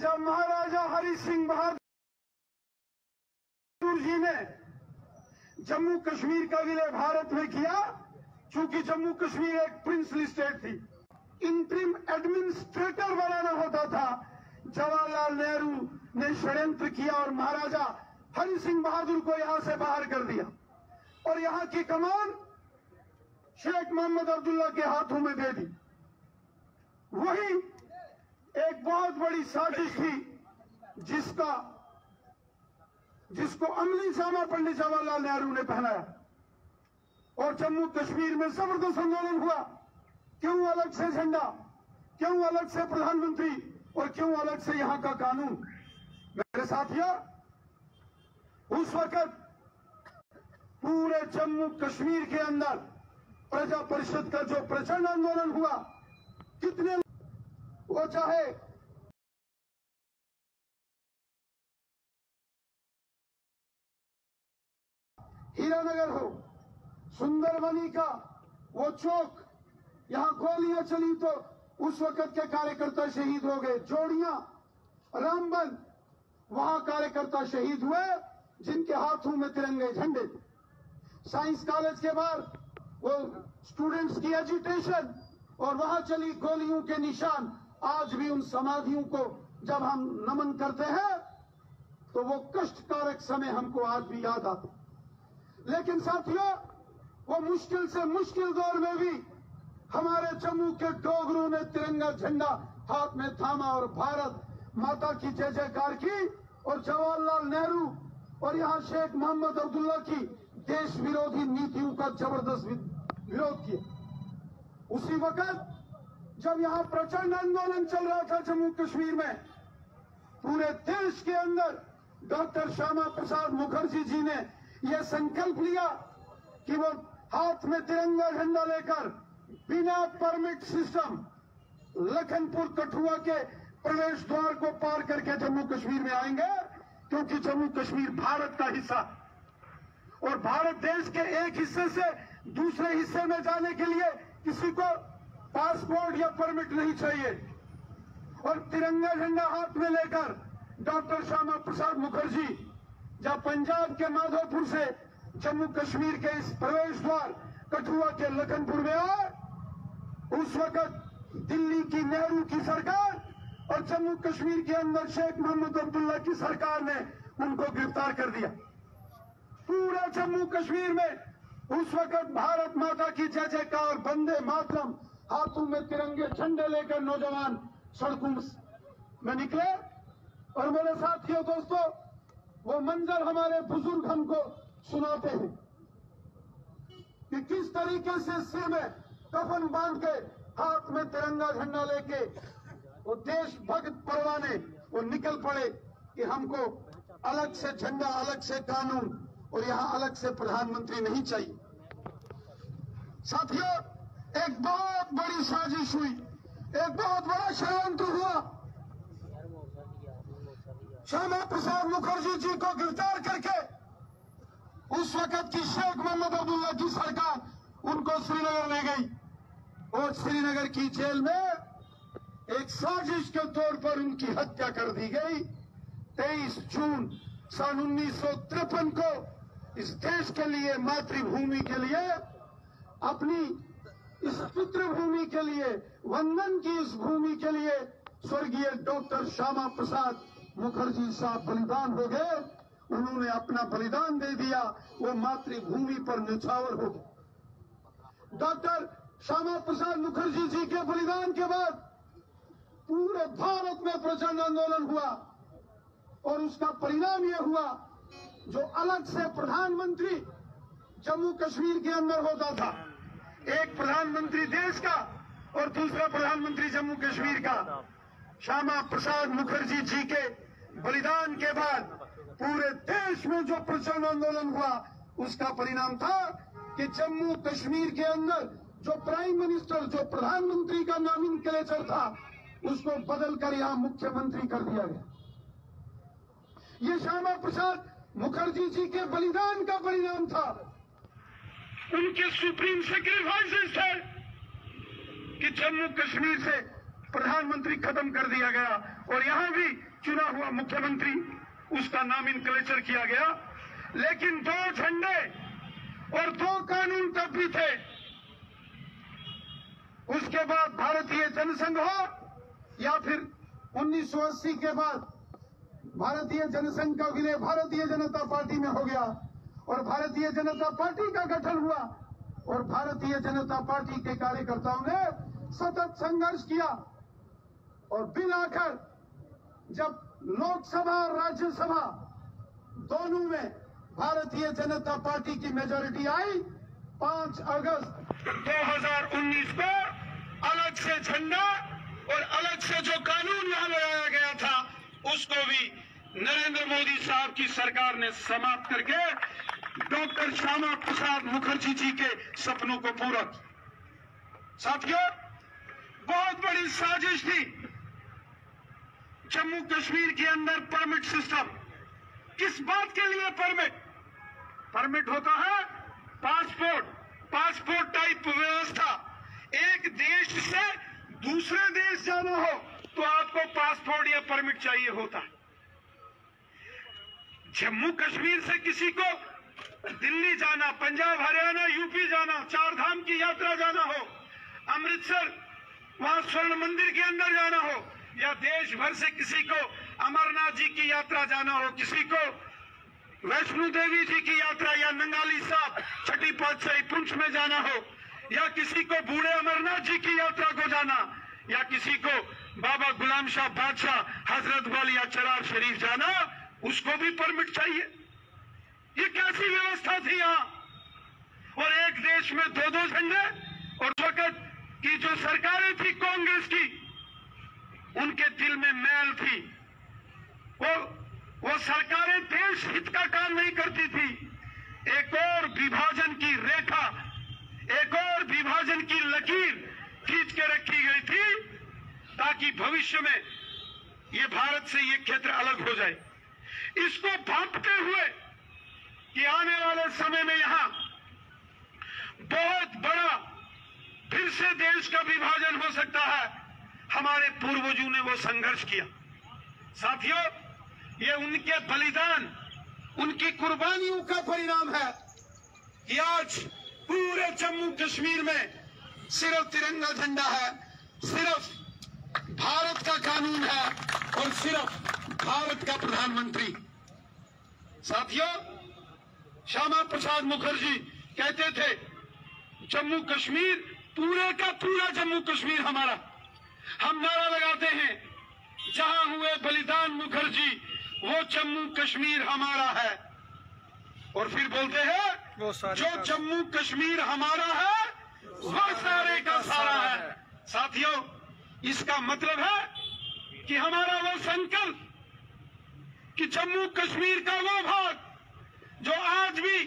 जब महाराजा हरि सिंह बहादुर जी ने जम्मू कश्मीर का विलय भारत में किया, चूँकि जम्मू कश्मीर एक प्रिंसली स्टेट थी इंट्रीम एडमिनिस्ट्रेटर बनाना होता था। जवाहरलाल नेहरू ने षड्यंत्र किया और महाराजा हरि सिंह बहादुर को यहाँ से बाहर कर दिया। और यहाँ की कमान शेख मोहम्मद अब्दुल्ला के हाथों में दे दी। वही एक बहुत बड़ी साजिश थी, जिसका, जिसको अमली जामा पंडित जवाहरलाल नेहरू ने पहनाया। और जम्मू कश्मीर में ज़बरदस्त आंदोलन हुआ। क्यों अलग से झंडा? क्यों अलग से प्रधानमंत्री? और क्यों अलग से यहाँ का कानून? मेरे साथियों, उस वक्त पूरे जम्मू कश्मीर के अंदर प्रजा परिषद का जो प्रचंड आंदोलन हुआ, कितने वो चाहे। हीरानगर हो, सुंदरबनी का वो चौक, यहाँ गोलियाँ चली तो उस वक्त के कार्यकर्ता शहीद हो गए। जोड़ियाँ रामबन वहाँ कार्यकर्ता शहीद हुए, जिनके हाथों में तिरंगे झंडे। साइंस कॉलेज के बाहर वो स्टूडेंट्स की एजुटेशन और वहाँ चली गोलियों के निशान। आज भी उन समाधियों को जब हम नमन करते हैं तो वो कष्टकारक समय हमको आज भी याद आता लेकिन साथियों, वो मुश्किल से मुश्किल दौर में भी हमारे जम्मू के डोगरों ने तिरंगा झंडा हाथ में थामा और भारत माता की जय जयकार की और जवाहरलाल नेहरू और यहाँ शेख मोहम्मद अब्दुल्ला की देश विरोधी नीतियों का ज़बरदस्त विरोध किया। उसी वक्त जब यहाँ प्रचंड आंदोलन चल रहा था जम्मू कश्मीर में, पूरे देश के अंदर डॉक्टर श्यामा प्रसाद मुखर्जी जी ने यह संकल्प लिया कि वो हाथ में तिरंगा झंडा लेकर बिना परमिट सिस्टम लखनपुर कठुआ के प्रवेश द्वार को पार करके जम्मू कश्मीर में आएँगे, क्योंकि जम्मू कश्मीर भारत का हिस्सा और भारत देश के एक हिस्से से दूसरे हिस्से में जाने के लिए किसी को पासपोर्ट या परमिट नहीं चाहिए। और तिरंगा झंडा हाथ में लेकर डॉक्टर श्यामा प्रसाद मुखर्जी जब पंजाब के माधोपुर से जम्मू कश्मीर के इस प्रवेश द्वार कठुआ के लखनपुर में आए। उस वक्त दिल्ली की नेहरू की सरकार और जम्मू कश्मीर के अंदर शेख मोहम्मद अब्दुल्ला की सरकार ने उनको गिरफ़्तार कर दिया। पूरा जम्मू कश्मीर में उस वक्त भारत माता की जय जयकार बंदे मातरम हाथों में तिरंगे झंडे लेकर नौजवान सड़कों में निकले। और मेरे साथियों दोस्तों, वो मंजर हमारे बुज़ुर्ग हमको सुनाते हैं कि किस तरीके से सिर में कफन बाँध के हाथ में तिरंगा झंडा लेके वो देश भक्त परवाने वो निकल पड़े कि हमको अलग से झंडा, अलग से कानून और यहाँ अलग से प्रधानमंत्री नहीं चाहिए। साथियों एक बहुत बड़ी साजिश हुई। एक बहुत बड़ा षडयंत्र हुआ। श्यामा प्रसाद मुखर्जी जी को गिरफ़्तार करके उस वक्त की शेख मोहम्मद अब्दुल्ला की सरकार उनको श्रीनगर ले गई और श्रीनगर की जेल में एक साजिश के तौर पर उनकी हत्या कर दी गई। 23 जून सन उन्नीस सौ तिरपन को इस देश के लिए, मातृभूमि के लिए अपनी इस पितृभूमि के लिए, वंदन की इस भूमि के लिए स्वर्गीय डॉक्टर श्यामा प्रसाद मुखर्जी साहब बलिदान हो गए। उन्होंने अपना बलिदान दे दिया, वो मातृभूमि पर निछावर हो गए। डॉक्टर श्यामा प्रसाद मुखर्जी जी के बलिदान के बाद पूरे भारत में प्रचंड आंदोलन हुआ और उसका परिणाम यह हुआ, जो अलग से प्रधानमंत्री जम्मू कश्मीर के अंदर होता था। एक प्रधानमंत्री देश का और दूसरा प्रधानमंत्री जम्मू कश्मीर का। श्यामा प्रसाद मुखर्जी जी के बलिदान के बाद पूरे देश में जो प्रचंड आंदोलन हुआ, उसका परिणाम था कि जम्मू कश्मीर के अंदर जो प्राइम मिनिस्टर, जो प्रधानमंत्री का नॉमिनक्लेचर था, उसको बदलकर यहाँ मुख्यमंत्री कर दिया गया। ये श्यामा प्रसाद मुखर्जी जी के बलिदान का परिणाम था। उनके सुप्रीम सेक्रीफाइसेस थे कि जम्मू कश्मीर से प्रधानमंत्री खत्म कर दिया गया और यहाँ भी चुना हुआ मुख्यमंत्री, उसका नाम इनक्लेचर किया गया। लेकिन दो झंडे और दो कानून तब भी थे। उसके बाद भारतीय जनसंघ हो या फिर 1980 के बाद भारतीय जनसंघ का विलय भारतीय जनता पार्टी में हो गया। और भारतीय जनता पार्टी का गठन हुआ। और भारतीय जनता पार्टी के कार्यकर्ताओं ने सतत संघर्ष किया। और बिल जब लोकसभा और राज्यसभा दोनों में भारतीय जनता पार्टी की मेजोरिटी आई, पाँच अगस्त 2019 को अलग से झंडा और अलग से जो कानून यहाँ लगाया गया था, उसको भी नरेंद्र मोदी साहब की सरकार ने समाप्त करके डॉक्टर श्यामा प्रसाद मुखर्जी जी के सपनों को पूरा साथियों, बहुत बड़ी साजिश थी। जम्मू कश्मीर के अंदर परमिट सिस्टम। किस बात के लिए परमिट? परमिट होता है पासपोर्ट पासपोर्ट टाइप व्यवस्था। एक देश से दूसरे देश जाना हो तो आपको पासपोर्ट या परमिट चाहिए होता है। जम्मू कश्मीर से किसी को दिल्ली जाना, पंजाब, हरियाणा, यूपी जाना चार धाम की यात्रा जाना हो, अमृतसर, वहाँ स्वर्ण मंदिर के अंदर जाना हो, या देश भर से किसी को अमरनाथ जी की यात्रा जाना हो, किसी को वैष्णो देवी जी की यात्रा या नंगाली साहब छठी पातशाही पुंछ में जाना हो, या किसी को बूढ़े अमरनाथ जी की यात्रा को जाना, या किसी को बाबा गुलाम शाह बादशाह हज़रत वाली या चरार शरीफ जाना, उसको भी परमिट चाहिए। ये कैसी व्यवस्था थी यहाँ? और एक देश में दो दो झंडे, और वक्त की जो सरकारें थी कांग्रेस की, उनके दिल में मैल थी। वो वो सरकारें देश हित का काम नहीं करती थी। एक और विभाजन की रेखा, एक और विभाजन की लकीर खींच के रखी गई थी, ताकि भविष्य में ये भारत से ये क्षेत्र अलग हो जाए। इसको भापते हुए कि आने वाले समय में यहाँ बहुत बड़ा फिर से देश का विभाजन हो सकता है। हमारे पूर्वजों ने वो संघर्ष किया। साथियों, ये उनके बलिदान, उनकी कुर्बानियों का परिणाम है कि आज पूरे जम्मू कश्मीर में सिर्फ़ तिरंगा झंडा है, सिर्फ़ भारत का कानून है और सिर्फ़ भारत का प्रधानमंत्री। साथियों श्यामा प्रसाद मुखर्जी कहते थे जम्मू कश्मीर पूरे का पूरा जम्मू कश्मीर हमारा। हम नारा लगाते हैं जहाँ हुए बलिदान मुखर्जी वो जम्मू कश्मीर हमारा है। और फिर बोलते हैं जो जम्मू कश्मीर हमारा है वो सारे का सारा है। साथियों इसका मतलब है कि हमारा वो संकल्प कि जम्मू कश्मीर का वो भाग जो आज भी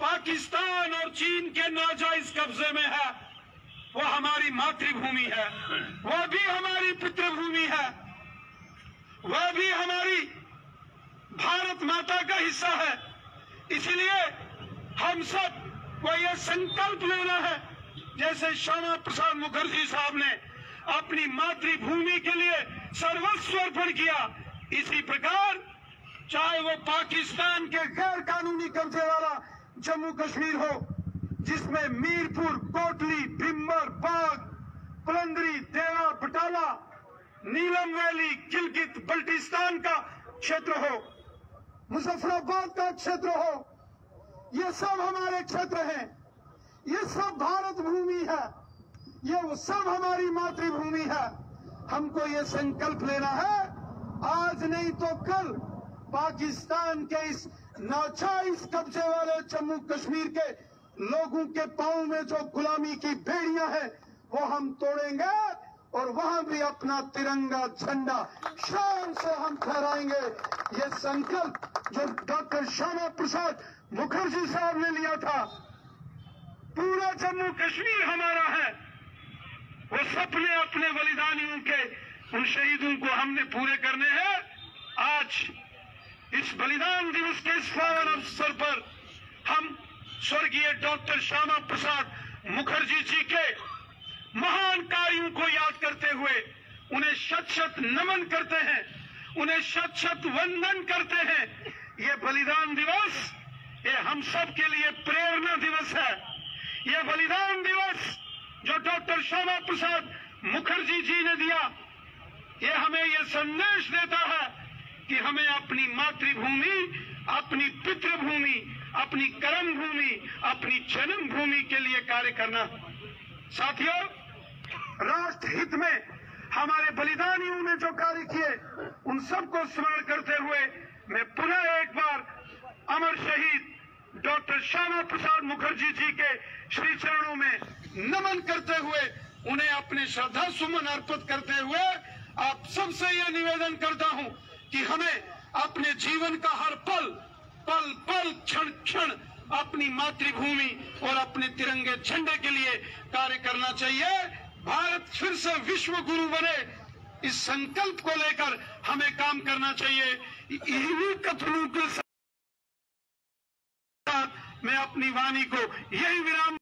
पाकिस्तान और चीन के नाजायज कब्जे में है, वो हमारी मातृभूमि है। वह भी हमारी पितृभूमि है। वह भी हमारी भारत माता का हिस्सा है। इसलिए हम सबको यह संकल्प लेना है, जैसे श्यामा प्रसाद मुखर्जी साहब ने अपनी मातृभूमि के लिए सर्वस्व अर्पण किया, इसी प्रकार चाहे वो पाकिस्तान के गैर कानूनी कब्जे वाला जम्मू कश्मीर हो, जिसमें मीरपुर, कोटली भिम्बर बाग पलंदरी, देवा, बटाला, नीलम वैली, गिलगित, बल्टिस्तान का क्षेत्र हो, मुजफ्फराबाद का क्षेत्र हो, ये सब हमारे क्षेत्र हैं। ये सब भारत भूमि है। ये वो सब हमारी मातृभूमि है। हमको ये संकल्प लेना है, आज नहीं तो कल। पाकिस्तान के इस नाजायज कब्जे वाले जम्मू कश्मीर के लोगों के पाओ में जो गुलामी की बेड़ियाँ हैं, वो हम तोड़ेंगे और वहाँ भी अपना तिरंगा झंडा शान से हम फहराएँगे। ये संकल्प जो डॉक्टर श्यामा प्रसाद मुखर्जी साहब ने लिया था, पूरा जम्मू कश्मीर हमारा है। वो सपने अपने बलिदानियों के, उन शहीदों को हमने पूरे करने हैं। आज इस बलिदान दिवस के इस पावन अवसर पर हम स्वर्गीय डॉक्टर श्यामा प्रसाद मुखर्जी जी के महान कार्यों को याद करते हुए उन्हें शत शत नमन करते हैं, उन्हें शत शत वंदन करते हैं। ये बलिदान दिवस, ये हम सब के लिए प्रेरणा दिवस है। ये बलिदान दिवस जो डॉक्टर श्यामा प्रसाद मुखर्जी जी ने दिया, ये हमें ये संदेश देता है कि हमें अपनी मातृभूमि, अपनी पितृभूमि, अपनी कर्म भूमि अपनी जन्म भूमि के लिए कार्य करना। साथियों, राष्ट्र हित में हमारे बलिदानियों ने जो कार्य किए, उन सबको स्मरण करते हुए मैं पुनः एक बार अमर शहीद डॉक्टर श्यामा प्रसाद मुखर्जी जी के श्री चरणों में नमन करते हुए, उन्हें अपने श्रद्धा सुमन अर्पित करते हुए आप सबसे यह निवेदन करता हूँ कि हमें अपने जीवन का हर पल पल पल क्षण क्षण अपनी मातृभूमि और अपने तिरंगे झंडे के लिए कार्य करना चाहिए। भारत फिर से विश्व गुरु बने। इस संकल्प को लेकर हमें काम करना चाहिए। इन्हीं कथनों के साथ मैं अपनी वाणी को यही विराम